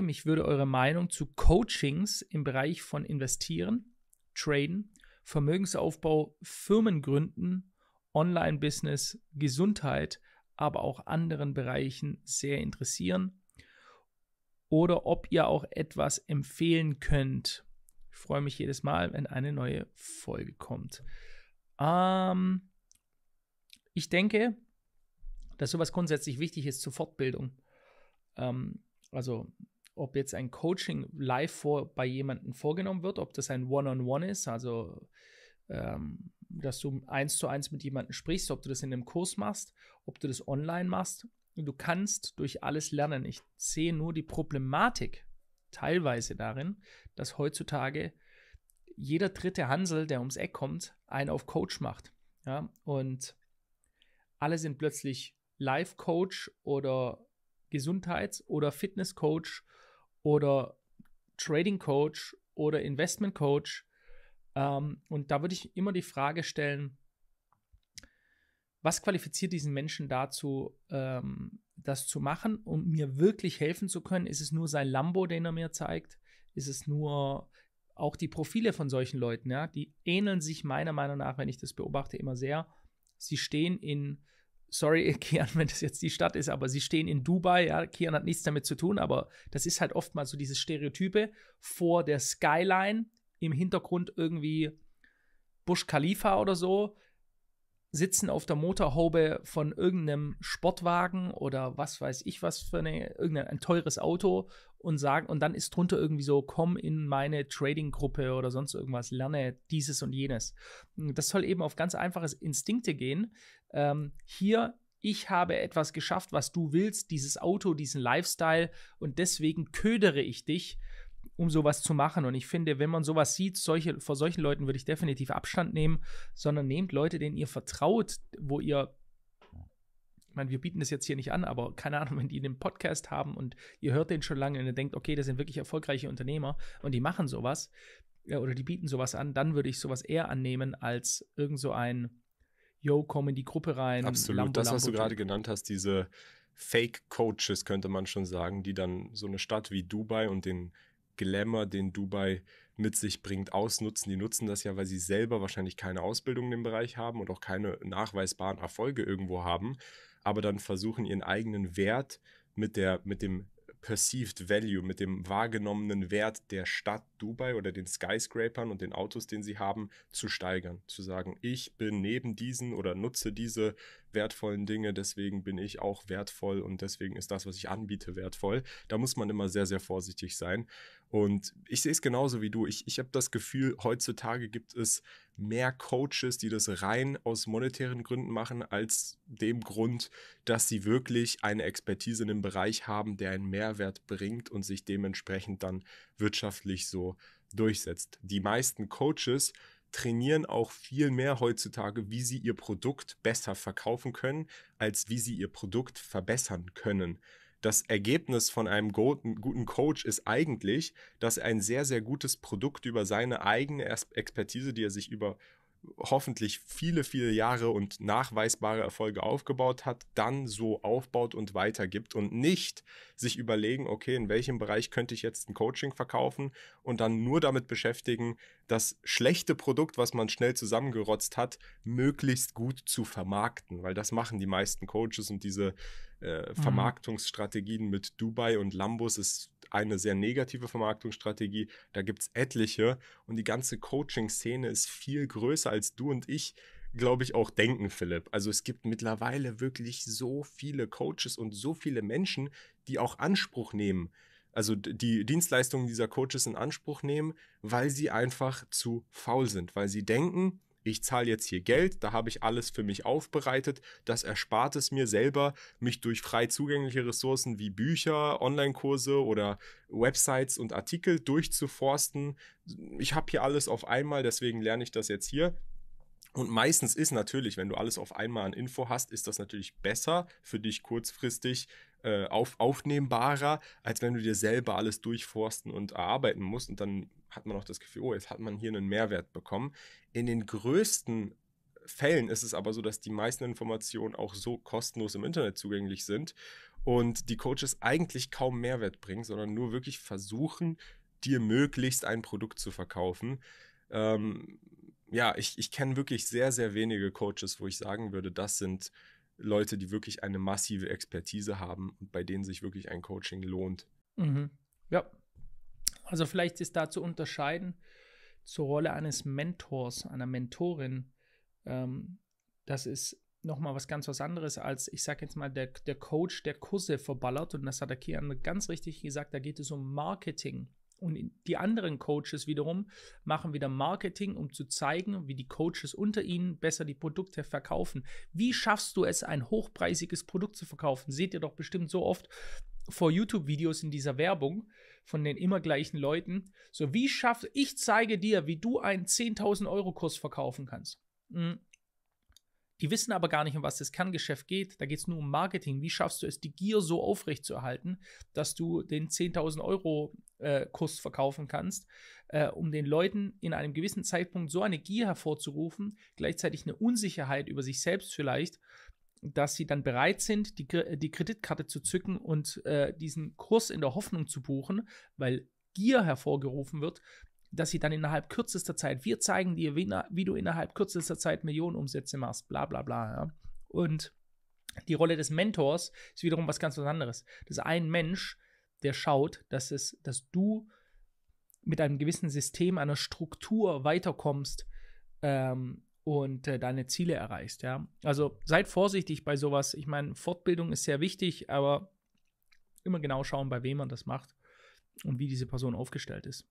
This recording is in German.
Mich würde eure Meinung zu Coachings im Bereich von Investieren, Traden, Vermögensaufbau, Firmengründen, Online-Business, Gesundheit, aber auch anderen Bereichen sehr interessieren. Oder ob ihr auch etwas empfehlen könnt. Ich freue mich jedes Mal, wenn eine neue Folge kommt. Ähm, ich denke, dass sowas grundsätzlich wichtig ist zur Fortbildung. Ähm, also ob jetzt ein Coaching live vor, bei jemandem vorgenommen wird, ob das ein One-on-One -on -One ist, also ähm, dass du eins zu eins mit jemandem sprichst, ob du das in einem Kurs machst, ob du das online machst. Du kannst durch alles lernen. Ich sehe nur die Problematik teilweise darin, dass heutzutage jeder dritte Hansel, der ums Eck kommt, einen auf Coach macht. Ja, und alle sind plötzlich Life-Coach oder Gesundheits- oder Fitness-Coach oder Trading Coach oder Investment Coach. Ähm, und da würde ich immer die Frage stellen, was qualifiziert diesen Menschen dazu, ähm, das zu machen, um mir wirklich helfen zu können? Ist es nur sein Lambo, den er mir zeigt? Ist es nur auch die Profile von solchen Leuten, ja? Die ähneln sich meiner Meinung nach, wenn ich das beobachte, immer sehr. Sie stehen in sorry, Kian, wenn das jetzt die Stadt ist, aber sie stehen in Dubai, ja, Kian hat nichts damit zu tun, aber das ist halt oftmals so dieses Stereotype vor der Skyline, im Hintergrund irgendwie Bush Khalifa oder so, sitzen auf der Motorhaube von irgendeinem Sportwagen oder was weiß ich was für eine, irgendein ein teures Auto und sagen, und dann ist drunter irgendwie so, komm in meine Trading-Gruppe oder sonst irgendwas, lerne dieses und jenes. Das soll eben auf ganz einfaches Instinkte gehen. Ähm, hier ich habe etwas geschafft, was du willst, dieses Auto, diesen Lifestyle und deswegen ködere ich dich um sowas zu machen. Und ich finde, wenn man sowas sieht, solche, vor solchen Leuten würde ich definitiv Abstand nehmen, sondern nehmt Leute, denen ihr vertraut, wo ihr ich meine, wir bieten das jetzt hier nicht an, aber keine Ahnung, wenn die einen Podcast haben und ihr hört den schon lange und ihr denkt, okay, das sind wirklich erfolgreiche Unternehmer und die machen sowas ja, oder die bieten sowas an, dann würde ich sowas eher annehmen als irgend so ein Yo, komm in die Gruppe rein. Absolut, Lambo, das, was Lambo, du gerade genannt hast, diese Fake-Coaches, könnte man schon sagen, die dann so eine Stadt wie Dubai und den Glamour, den Dubai mit sich bringt, ausnutzen. Die nutzen das ja, weil sie selber wahrscheinlich keine Ausbildung in dem Bereich haben und auch keine nachweisbaren Erfolge irgendwo haben, aber dann versuchen ihren eigenen Wert mit der, mit dem Perceived Value, mit dem wahrgenommenen Wert der Stadt Dubai oder den Skyscrapern und den Autos, den sie haben, zu steigern. Zu sagen, ich bin neben diesen oder nutze diese wertvollen Dinge, deswegen bin ich auch wertvoll und deswegen ist das, was ich anbiete, wertvoll. Da muss man immer sehr, sehr vorsichtig sein. Und ich sehe es genauso wie du. Ich, ich habe das Gefühl, heutzutage gibt es mehr Coaches, die das rein aus monetären Gründen machen, als dem Grund, dass sie wirklich eine Expertise in einem Bereich haben, der einen Mehrwert bringt und sich dementsprechend dann wirtschaftlich so durchsetzt. Die meisten Coaches trainieren auch viel mehr heutzutage, wie sie ihr Produkt besser verkaufen können, als wie sie ihr Produkt verbessern können. Das Ergebnis von einem guten, Coach ist eigentlich, dass er ein sehr, sehr gutes Produkt über seine eigene Expertise, die er sich über hoffentlich viele, viele Jahre und nachweisbare Erfolge aufgebaut hat, dann so aufbaut und weitergibt und nicht sich überlegen, okay, in welchem Bereich könnte ich jetzt ein Coaching verkaufen und dann nur damit beschäftigen, das schlechte Produkt, was man schnell zusammengerotzt hat, möglichst gut zu vermarkten, weil das machen die meisten Coaches und diese äh, mhm. Vermarktungsstrategien mit Dubai und Lambos ist eine sehr negative Vermarktungsstrategie. Da gibt es etliche und die ganze Coaching-Szene ist viel größer als du und ich glaube ich, auch denken, Philipp. Also es gibt mittlerweile wirklich so viele Coaches und so viele Menschen, die auch Anspruch nehmen. Also die Dienstleistungen dieser Coaches in Anspruch nehmen, weil sie einfach zu faul sind, weil sie denken, ich zahle jetzt hier Geld, da habe ich alles für mich aufbereitet, das erspart es mir selber, mich durch frei zugängliche Ressourcen wie Bücher, Online-Kurse oder Websites und Artikel durchzuforsten. Ich habe hier alles auf einmal, deswegen lerne ich das jetzt hier. Und meistens ist natürlich, wenn du alles auf einmal an Info hast, ist das natürlich besser für dich kurzfristig äh, auf, aufnehmbarer, als wenn du dir selber alles durchforsten und erarbeiten musst. Und dann hat man auch das Gefühl, oh, jetzt hat man hier einen Mehrwert bekommen. In den größten Fällen ist es aber so, dass die meisten Informationen auch so kostenlos im Internet zugänglich sind und die Coaches eigentlich kaum Mehrwert bringen, sondern nur wirklich versuchen, dir möglichst ein Produkt zu verkaufen. Ähm, ja, ich, ich kenne wirklich sehr, sehr wenige Coaches, wo ich sagen würde, das sind Leute, die wirklich eine massive Expertise haben und bei denen sich wirklich ein Coaching lohnt. Mhm. Ja. Also vielleicht ist da zu unterscheiden zur Rolle eines Mentors, einer Mentorin. Ähm, das ist nochmal was ganz was anderes als, ich sage jetzt mal, der, der Coach, der Kurse verballert. Und das hat der Kian ganz richtig gesagt, da geht es um Marketing. Und die anderen Coaches wiederum machen wieder Marketing, um zu zeigen, wie die Coaches unter ihnen besser die Produkte verkaufen. Wie schaffst du es, ein hochpreisiges Produkt zu verkaufen? Seht ihr doch bestimmt so oft vor YouTube-Videos in dieser Werbung von den immer gleichen Leuten. So, wie schaffst ich zeige dir, wie du einen 10.000 Euro Kurs verkaufen kannst. Hm. Die wissen aber gar nicht, um was das Kerngeschäft geht. Da geht es nur um Marketing. Wie schaffst du es, die Gier so aufrecht zu erhalten, dass du den 10.000 Euro äh, Kurs verkaufen kannst, äh, um den Leuten in einem gewissen Zeitpunkt so eine Gier hervorzurufen, gleichzeitig eine Unsicherheit über sich selbst vielleicht, dass sie dann bereit sind, die, die Kreditkarte zu zücken und äh, diesen Kurs in der Hoffnung zu buchen, weil Gier hervorgerufen wird, dass sie dann innerhalb kürzester Zeit, wir zeigen dir, wie, wie du innerhalb kürzester Zeit Millionen Umsätze machst, bla bla bla. Ja. Und die Rolle des Mentors ist wiederum was ganz anderes. Das ist ein Mensch, der schaut, dass, es, dass du mit einem gewissen System, einer Struktur weiterkommst ähm, und äh, deine Ziele erreichst. Ja? Also seid vorsichtig bei sowas. Ich meine, Fortbildung ist sehr wichtig, aber immer genau schauen, bei wem man das macht und wie diese Person aufgestellt ist.